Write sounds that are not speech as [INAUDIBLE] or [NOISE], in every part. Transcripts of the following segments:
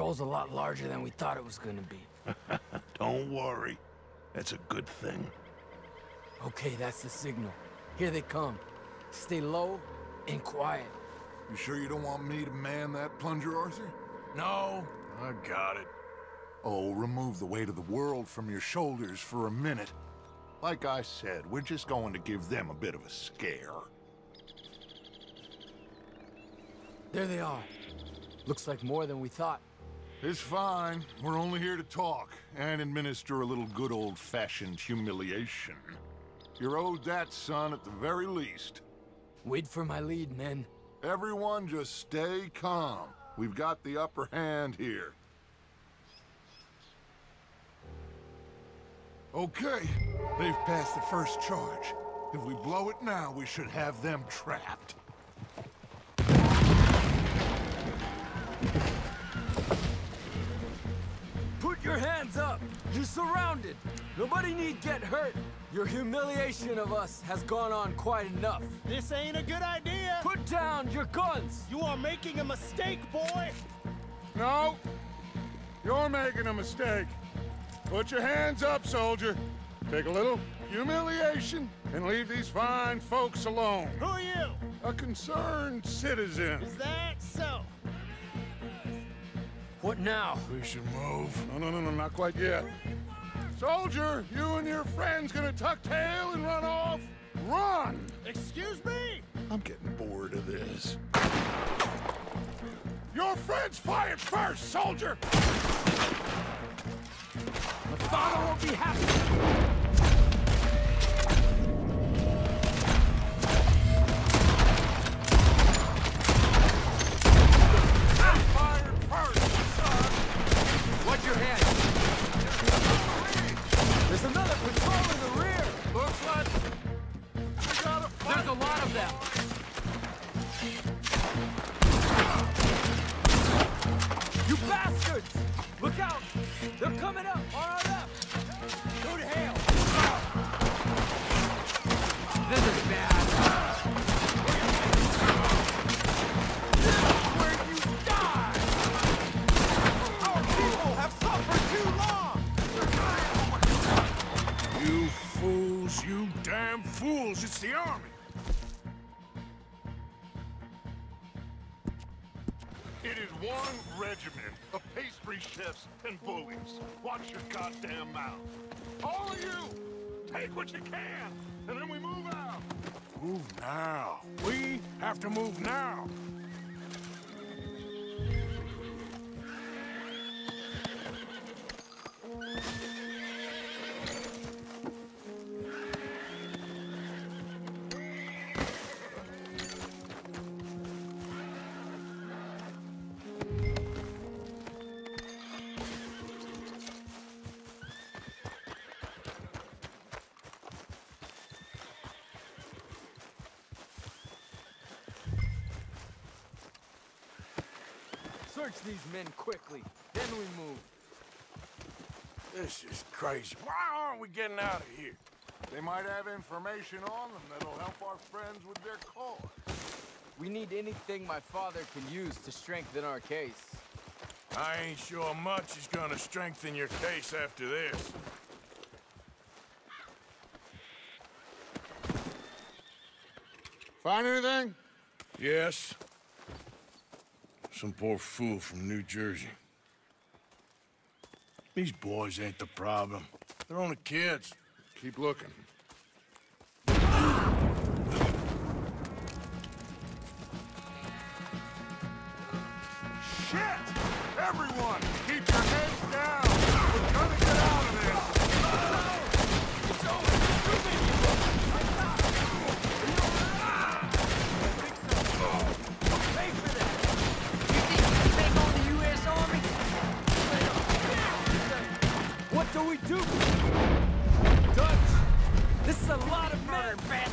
patrol's a lot larger than we thought it was gonna be. [LAUGHS] Don't worry. That's a good thing. Okay, that's the signal. Here they come. Stay low and quiet. You sure you don't want me to man that plunger, Arthur? No, I got it. Oh, remove the weight of the world from your shoulders for a minute. Like I said, we're just going to give them a bit of a scare. There they are. Looks like more than we thought. It's fine. We're only here to talk and administer a little good old-fashioned humiliation. You're owed that, son, at the very least. Wait for my lead, men. Everyone just stay calm. We've got the upper hand here. Okay, they've passed the first charge. If we blow it now, we should have them trapped. You're surrounded! Nobody need get hurt! Your humiliation of us has gone on quite enough. This ain't a good idea! Put down your guns! You are making a mistake, boy! No! You're making a mistake. Put your hands up, soldier. Take a little humiliation and leave these fine folks alone. Who are you? A concerned citizen. Is that so? What now? We should move. No, no, no, no, not quite yet. Soldier, you and your friends gonna tuck tail and run off? Run! Excuse me? I'm getting bored of this. Your friends fired first, soldier! My father won't be happy! Your head! It's the army. It is one regiment of pastry chefs and bullies. Watch your goddamn mouth. All of you, take what you can, and then we move out. Move now. We have to move now. Search these men quickly, then we move. This is crazy. Why aren't we getting out of here? They might have information on them that'll help our friends with their cause. We need anything my father can use to strengthen our case. I ain't sure much is gonna strengthen your case after this. Find anything? Yes. Some poor fool from New Jersey. These boys ain't the problem. They're only kids. Keep looking. Shit! Everyone, keep your heads down. We're gonna get out of this. Pay for that! You think you can take on the U.S. Army? Do we do? Dutch! This is a lot of that man!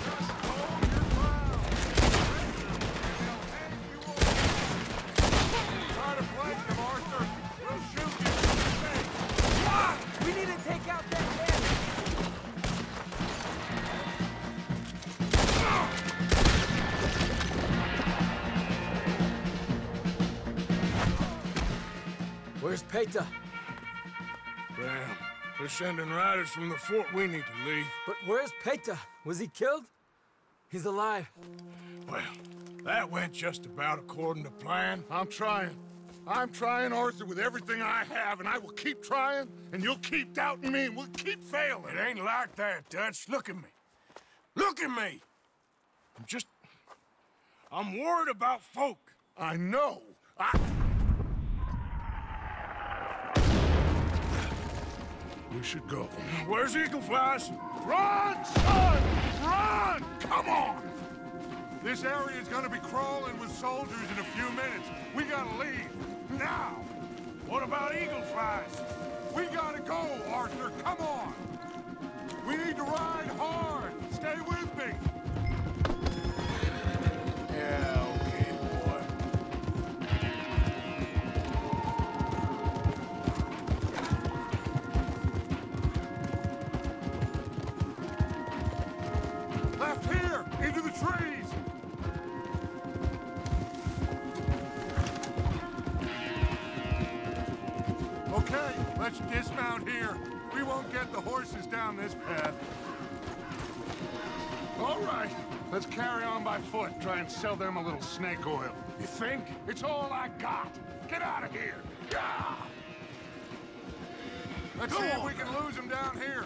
Where's Paytah? Damn. They're sending riders from the fort. We need to leave. But where's Paytah? Was he killed? He's alive. Well, that went just about according to plan. I'm trying. I'm trying, Arthur, with everything I have, and I will keep trying, and you'll keep doubting me, and we'll keep failing. It ain't like that, Dutch. Look at me. Look at me! I'm just... I'm worried about folk. I know. I... We should go. Where's Eagle Flies? Run, son! Run! Come on! This area is gonna be crawling with soldiers in a few minutes. We gotta leave. Now! What about Eagle Flies? We gotta go, Arthur. Come on! We need to ride hard. Let's dismount here. We won't get the horses down this path. All right, let's carry on by foot. Try and sell them a little snake oil. You think? It's all I got. Get out of here. Yeah! Let's Go see if we can lose them down here.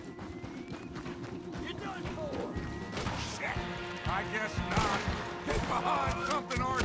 You're done for. Shit! I guess not. Get behind something, Arthur.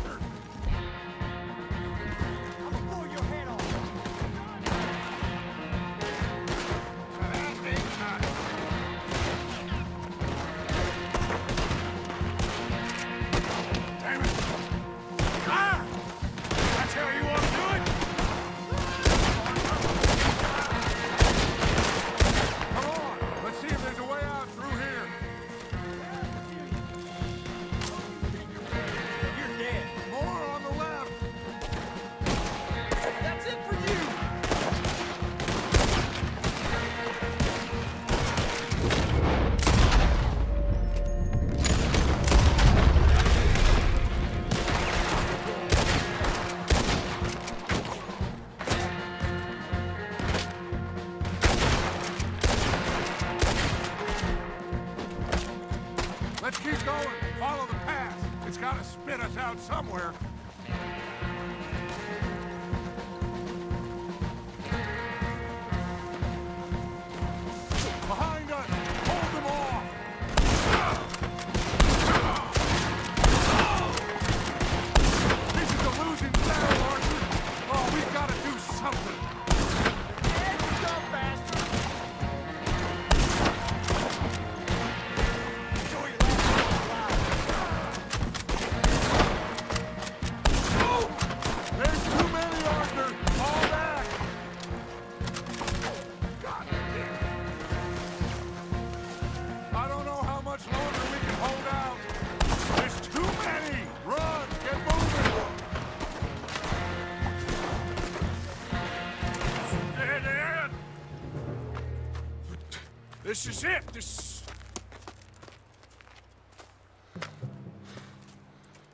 This is it. This...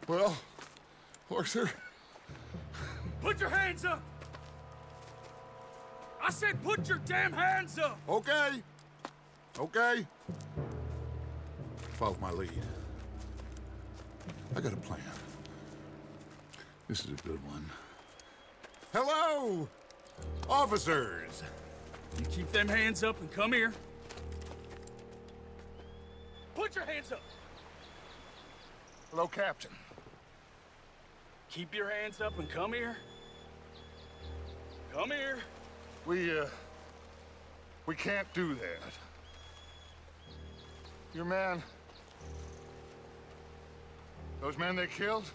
Well, Arthur, Put your hands up! I said put your damn hands up! okay. Okay. Follow my lead. I got a plan. This is a good one. Hello, officers! You keep them hands up and come here. Put your hands up. Hello, Captain. Keep your hands up and come here. Come here. We, uh, we can't do that. Your man, those men they killed,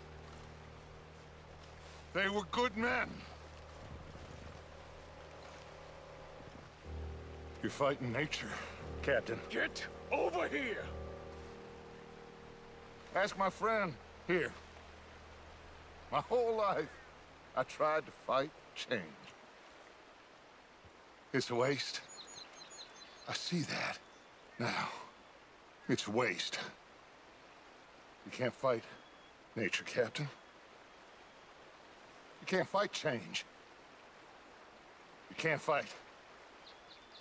they were good men. You're fighting nature, Captain. Get over here! Ask my friend here. My whole life, I tried to fight change. It's a waste. I see that. Now, it's waste. You can't fight nature, Captain. You can't fight change. You can't fight.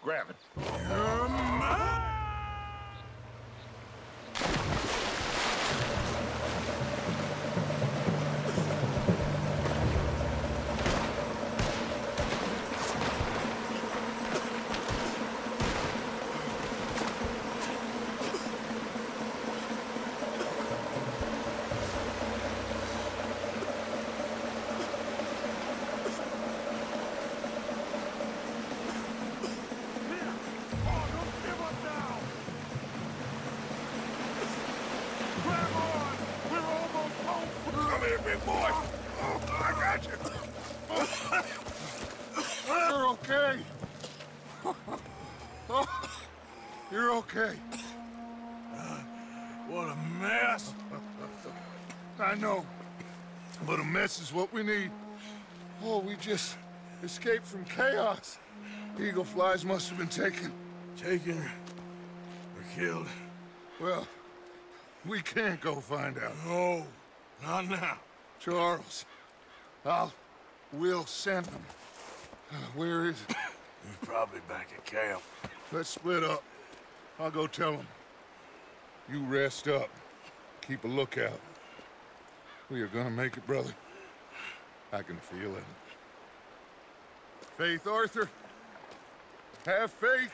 Grab it. Oh, um, big boy! I got you! You're okay. You're okay. Uh, what a mess. I know. But a mess is what we need. Oh, we just escaped from chaos. Eagle Flies must have been taken. Taken or killed? Well, we can't go find out. No, not now. Charles, I'll... We'll send them. Uh, where is it? He's probably back at camp. Let's split up. I'll go tell him. You rest up. Keep a lookout. We are gonna make it, brother. I can feel it. Faith, Arthur. Have faith.